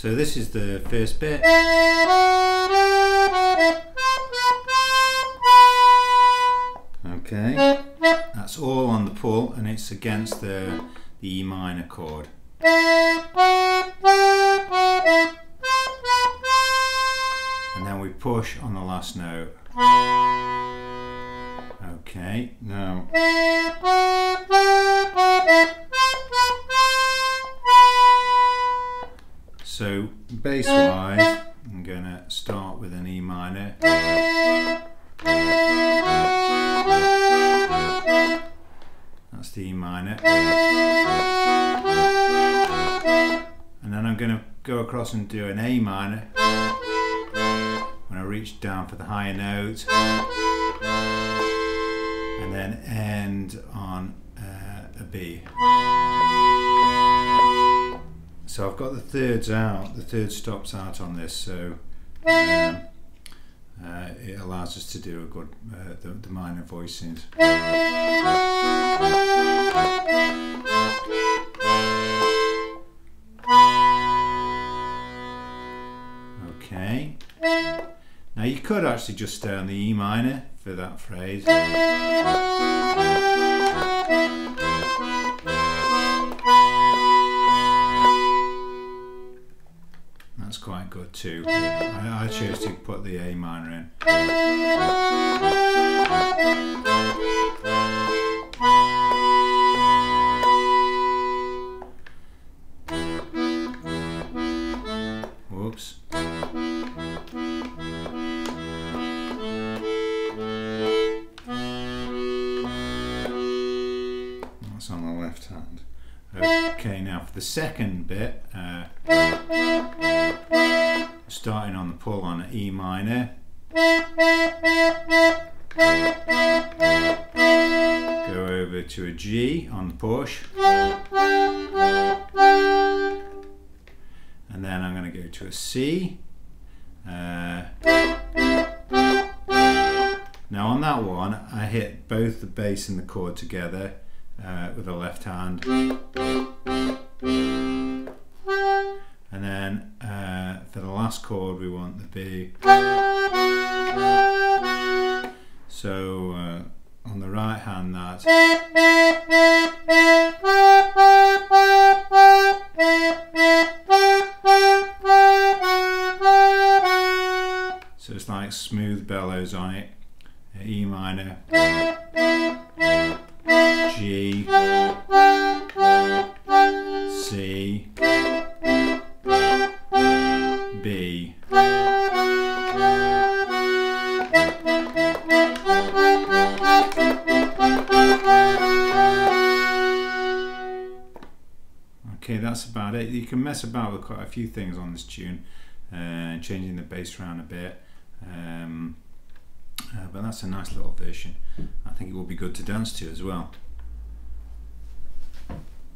So this is the first bit. Okay, that's all on the pull and it's against the, the E minor chord. And then we push on the last note. Okay, now So bass wise, I'm going to start with an E minor. That's the E minor. And then I'm going to go across and do an A minor when I reach down for the higher note. And then end on uh, a B. So I've got the thirds out, the third stops out on this, so um, uh, it allows us to do a good, uh, the, the minor voicings. Okay. Now you could actually just stay on the E minor for that phrase. Quite good too. I, I to put the A minor in. Whoops. That's on the left hand. Okay, now for the second bit, uh, starting on the pull on E minor. Go over to a G on the push. And then I'm going to go to a C. Uh, now on that one, I hit both the bass and the chord together uh, with the left hand. And then uh, for the last chord, we want the B. So uh, on the right hand, that's so it's like smooth bellows on it. E minor, G, C, B. Okay, that's about it. You can mess about with quite a few things on this tune, uh, changing the bass around a bit. Um, uh, but that's a nice little version. I think it will be good to dance to as well.